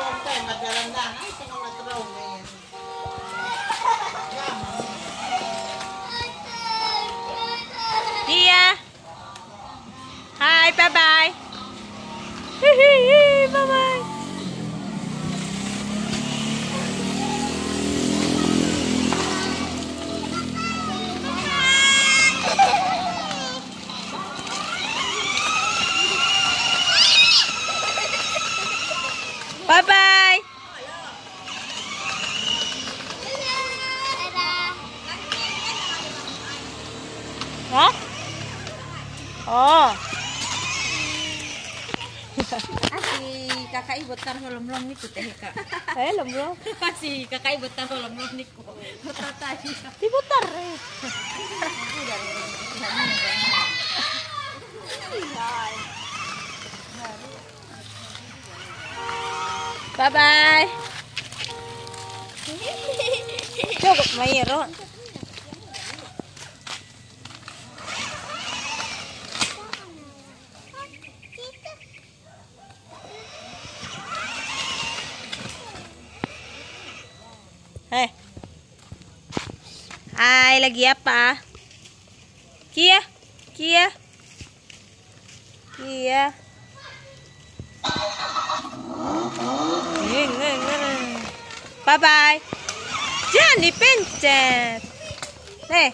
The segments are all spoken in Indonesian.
konti, madalang na. Ay, sa mga trauma Hi, bye-bye! Bye-bye! Bye-bye. Ha? Oh. Asi kakaibot taruh lomlom niku teh kak. Eh, lembro. Asi kakaibot taruh lomlom niku. Bertata Diputar eh. Bye bye. Chúc mày rồi. Hey. Hai lagi apa? Kia, kia, kia. Bye bye. Jangan dipencet. Hei.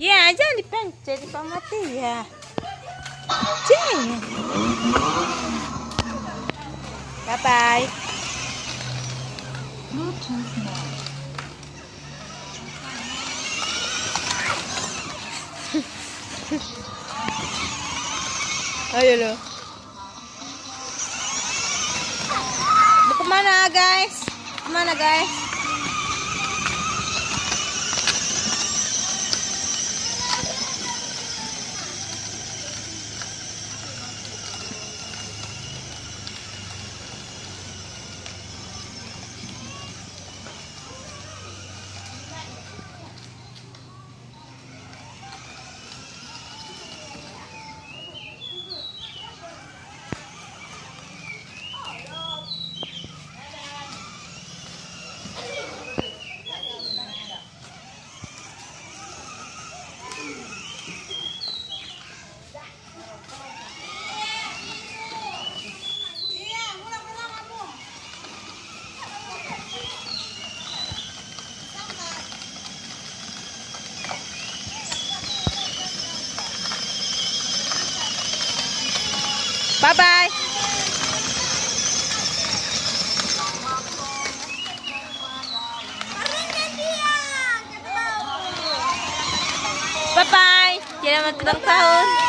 Ya, jangan dipencet, Pak mati ya. Jangan. Bye bye. Ayo lo. Mau ke mana guys? Ke mana guys? Bye bye. Bye bye. Selamat ulang tahun.